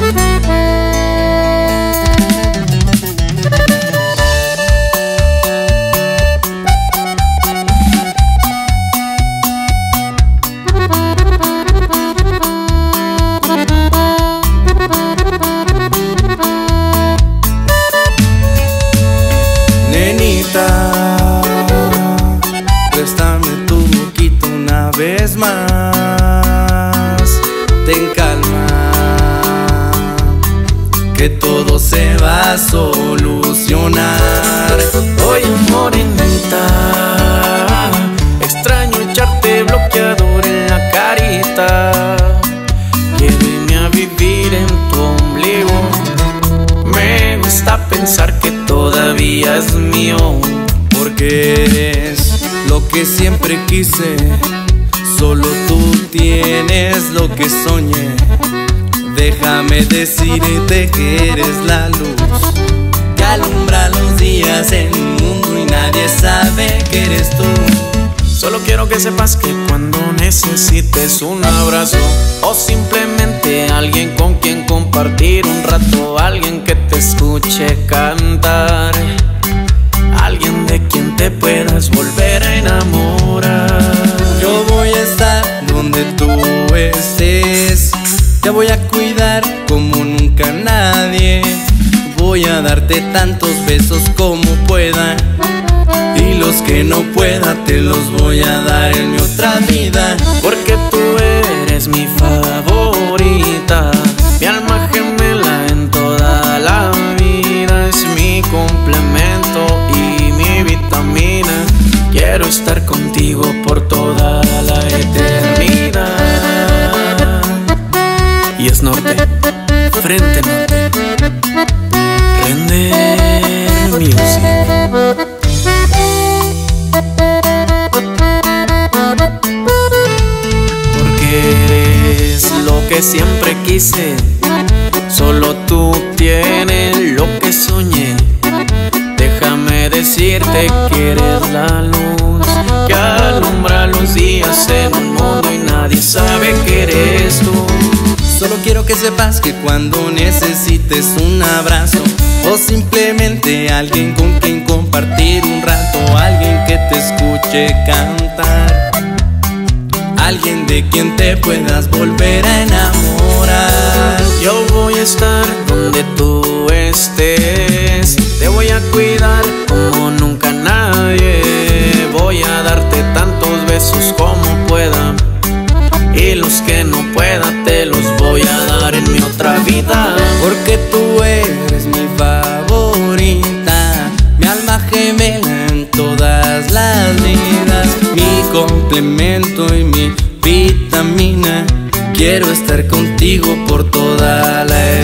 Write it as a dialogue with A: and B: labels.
A: Música que todo se va a solucionar.
B: Oye, morenita, extraño echarte bloqueador en la carita. Irme a vivir en tu ombligo. Me gusta pensar que todavía es mío.
A: Porque eres lo que siempre quise. Solo tú tienes lo que soñé. Déjame decirte que eres la luz que alumbra los días en un mundo y nadie sabe que eres tú.
B: Solo quiero que sepas que cuando necesites un abrazo o simplemente alguien con quien compartir un rato, alguien que te escuche cantar,
A: voy a cuidar como nunca nadie. Voy a darte tantos besos como pueda. Y los que no pueda te los voy a dar en mi otra vida.
B: Porque tú eres mi favorita, mi alma gemela en toda la vida. Es mi complemento y mi vitamina. Quiero estar contigo por norte, frente norte. Render Music. Porque eres lo que siempre quise. Solo tú tienes lo que soñé. Déjame decirte que eres la luz que alumbra los días que
A: sepas que cuando necesites un abrazo o simplemente alguien con quien compartir un rato, alguien que te escuche cantar, alguien de quien te puedas volver a enamorar.
B: Yo voy a estar donde tú estés. Que no pueda te los voy a dar en mi otra vida.
A: Porque tú eres mi favorita, mi alma gemela en todas las vidas, mi complemento y mi vitamina. Quiero estar contigo por toda la